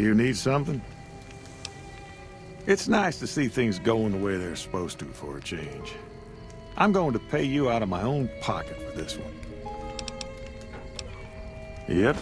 You need something? It's nice to see things going the way they're supposed to for a change. I'm going to pay you out of my own pocket for this one. Yep,